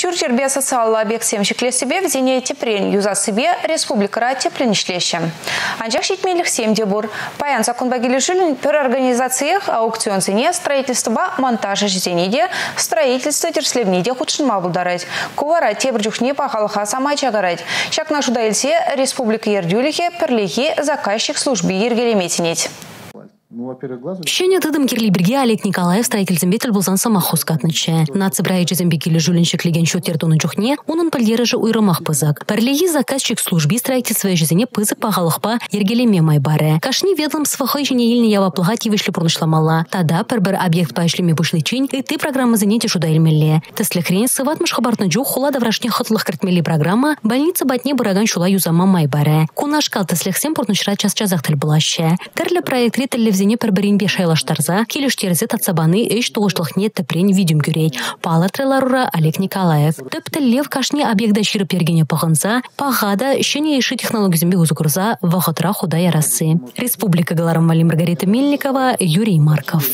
Шүр жербе социал объект семшікле себе в зене тепрен юза себе республикара тепленішлеші. Анжақ шетмелік семде бұр. Паян закон багилі жүлін пір организациях аукцион зене строительства монтажы жезенеде строительство терслевнеде худшынма бұлдарайд. Кувара тебір жүхне пағалыға самай чагарайд. Шакна жуда республика ердюліге пірлеге заказчик службы ергелеметінет. Шене тыдым кирлибирге Олег Николаев строительзембетел болсан самохоз катнычы. Нацы брай жезембекелі жүліншіклеген шөттердуны жүхне, оның пілдері жы уйрымақ пызык. Пірлеги заказчик служби строительство жезене пызык пағалықпа ергелеме майбары. Кашни ведомство хой жіне еліне яваплыға тивішлі пұрнышламала. Тада пір-бір объект пайшлеме бұшлычын, ты программа занеті шуда елмелі. Теслі хрен сыватмыш хабартны жүх хула даврашне хытлық кіртмелі программа больница батне бұраган шула юзама майбары. Кунашкал тесліхсен пұрнышра час-чазақ тіл бұлашы. Тірлі проект телевизионе пір-бірінбе шайлаштарза, келіштерзі татсабаны үш туғышлықне тіпрен видим көрейд. Палатреларура Олег Николаев. Тіпті лев кашне объекта ширып ергене пағынса, пағада үшіне еші технологизмбе ұзықырза вағытыра худа ярасы. Республика Галарам Маргарита Мельникова, Юрий Марков.